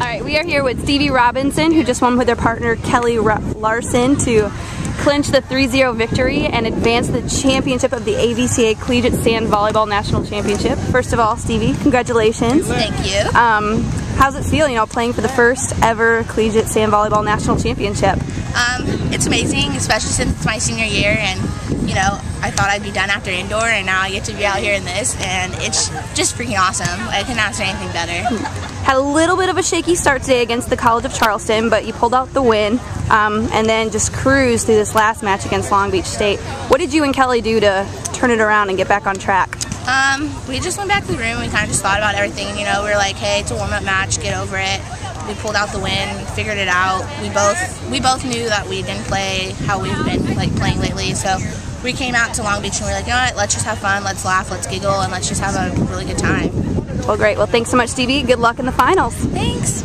All right, we are here with Stevie Robinson, who just won with her partner Kelly Larson to clinch the 3-0 victory and advance the championship of the AVCA Collegiate Sand Volleyball National Championship. First of all, Stevie, congratulations. Thank you. Um, how's it feel, you know, playing for the first ever Collegiate Sand Volleyball National Championship? Um, it's amazing, especially since it's my senior year, and you know, I thought I'd be done after indoor, and now I get to be out here in this, and it's just freaking awesome. I cannot say anything better. Had a little bit of a shaky start today against the College of Charleston, but you pulled out the win um, and then just cruised through this last match against Long Beach State. What did you and Kelly do to turn it around and get back on track? Um, we just went back to the room. and We kind of just thought about everything. You know, we were like, hey, it's a warm-up match. Get over it. We pulled out the win, figured it out. We both we both knew that we didn't play how we've been like playing lately, so we came out to Long Beach and we were like, you know what? Let's just have fun. Let's laugh. Let's giggle, and let's just have a really good time. Well, great. Well, thanks so much, Stevie. Good luck in the finals. Thanks.